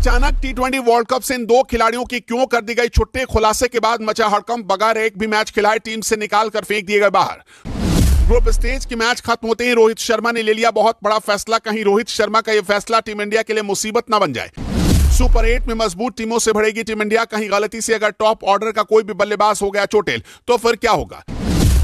अचानक T twenty world cup से इन दो खिलाड़ियों की क्यों कर दी गई छुट्टी? खुलासे के बाद मचा हड़कंप बगैर एक भी मैच खिलाए टीम से निकाल कर फेंक दिए गए बाहर। ग्रुप स्टेज की मैच खत्म होते ही रोहित शर्मा ने ले लिया बहुत बड़ा फैसला। कहीं रोहित शर्मा का यह फैसला टीम इंडिया के लिए मुसीबत न बन जाए। सुपर एट में मज़बूत टीमों से भरेगी टीम इंडिया। कहीं गलती से अगर टॉप ऑर्डर का कोई भी बल्लेबाज हो गया चोटेल तो फिर क्या होगा?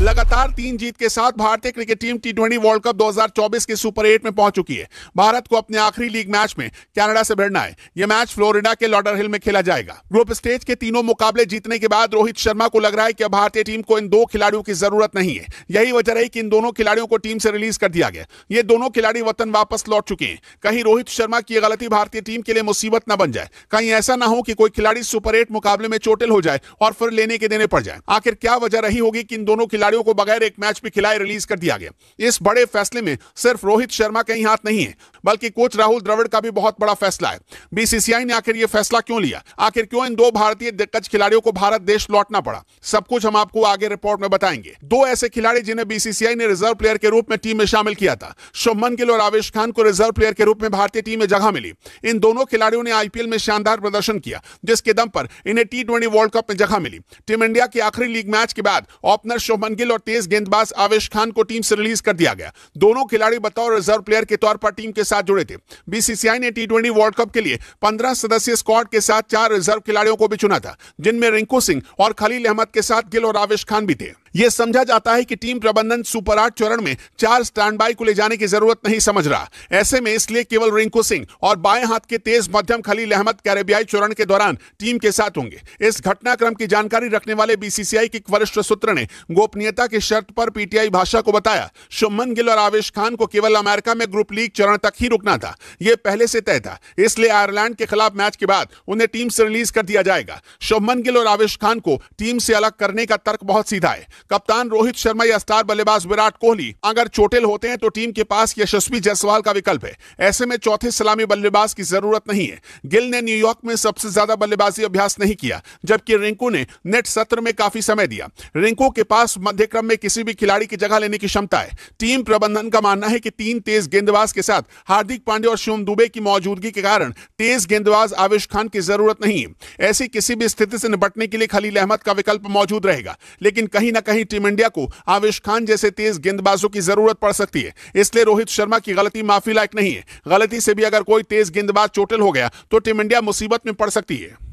लगातार तीन जीत के साथ भारतीय cricket team T twenty world cup 2024 के सुपर एट में पहुँच चुकी है। भारत को अपने आखिरी लीग मैच में कनाडा से भिड़ना है। यह मैच फ्लोरिडा के लॉडर हिल में खेला जाएगा। ग्रुप स्टेज के तीनों मुकाबले जीतने के बाद रोहित शर्मा को लग रहा है कि भारतीय टीम को इन दो खिलाड़ियों की ज़रूरत नहीं है। यही वजह रही कि इन दोनों खिलाड़ियों को टीम से रिलीज़ कर दिया गया। ये दोनों खिलाड़ी वतन वापस लौट चुके हैं। कहीं रोहित शर्मा की गलती भारतीय टीम के लिए मुसीबत न बन जाए। कहीं ऐसा ना हो कि कोई खिलाड़ी सुपर एट मुकाबले में चोटिल हो जाए और फिर लेने के देने पड़ जाए। आखिर क्या वजह रही होगी कि इन दोनों खिलाड़ियों को बगैर एक मैच भी खिलाए रिलीज़ कर दिया गया। इस बड़े फैसले में सिर्फ़ रोहित शर्मा का ही हाथ नहीं है, बल्कि कोच राहुल द्रविड़ का भी बहुत बड़ा फैसला है। बीसीसीआई ने आखिर यह फैसला क्यों लिया? आखिर क्यों इन दो भारतीय दिग्गज खिलाड़ियों को भारत देश लौटना पड़ा? सब कुछ हम आपको आगे रिपोर्ट में बताएँगे। दो ऐसे खिलाड़ी जिन्हें बीसीसीआई ने रिज़र्व प्लेयर के रूप में टीम में शामिल किया था। शुभमन गिल और आवेश खान को रिज़र्व प्लेयर के रूप में भारतीय टीम में जगह मिली। इन दोनों खिलाड़ियों ने आईपीएल में शानदार प्रदर्शन किया, जिसके दम पर इन्हें टी वर्ल्ड कप में जगह मिली। टीम इंडिया के आखिरी लीग मैच के बाद, ओपनर शुभमन गिल और तेज गेंदबाज आवेश खान को टीम से रिलीज़ कर दिया गया। दोनों खिलाड़ी बतौर रिज़र्व प्लेयर के तौर पर टीम के साथ जुड़े थे। बीसीसीआई ने टी वर्ल्ड कप के लिए पंद्रह सदस्य स्क्वाड के साथ चार रिज़र्व खिलाड़ियों को भी चुना था, जिनमें रिंकू सिंह और खलील अहमद के साथ गिल और आवेश खान भी थे। यह समझा जाता है कि टीम प्रबंधन सुपर आठ चरण में चार स्टैंड बाई को ले जाने की ज़रूरत नहीं समझ रहा। ऐसे में इसलिए केवल रिंकू सिंह और बाएँ हाथ के तेज मध्यम खलील अहमद कैरेबियाई चरण के दौरान टीम के साथ होंगे। इस घटनाक्रम की जानकारी रखने वाले बीसीसीआई के वरिष्ठ सूत्र ने गोपनीयता की शर्त पर पीटीआई भाषा को बताया। शुभमन गिल और आवेश खान को केवल अमेरिका में ग्रुप लीग चरण तक ही रुकना था। यह पहले से तय था। इसलिए आयरलैंड के खिलाफ मैच के बाद उन्हें टीम से रिलीज़ कर दिया जाएगा। शुभमन गिल और आवेश खान को टीम से अलग करने का तर्क बहुत सीधा है। कप्तान रोहित शर्मा या स्टार बल्लेबाज विराट कोहली अगर चोटिल होते हैं तो टीम के पास यशस्वी जायसवाल का विकल्प है। ऐसे में चौथे सलामी बल्लेबाज की ज़रूरत नहीं है। गिल ने न्यूयॉर्क में सबसे ज़्यादा बल्लेबाजी अभ्यास नहीं किया, जबकि रिंकू ने नेट सत्र में काफ़ी समय दिया। रिंकू के पास मध्यक्रम में किसी भी खिलाड़ी की जगह लेने की क्षमता है। टीम प्रबंधन का मानना है कि तीन तेज गेंदबाज के साथ हार्दिक पांडे और शिवम दुबे की मौजूदगी के कारण तेज गेंदबाज आवेश खान की ज़रूरत नहीं है। ऐसी किसी भी स्थिति से निपटने के लिए खलील अहमद का विकल्प मौजूद रहेगा, लेकिन कहीं ना कहीं टीम इंडिया को आवेश खान जैसे तेज गेंदबाजों की ज़रूरत पड़ सकती है। इसलिए रोहित शर्मा की गलती माफ़ी लायक नहीं है। गलती से भी अगर कोई तेज गेंदबाज चोटिल हो गया तो टीम इंडिया मुसीबत में पड़ सकती है।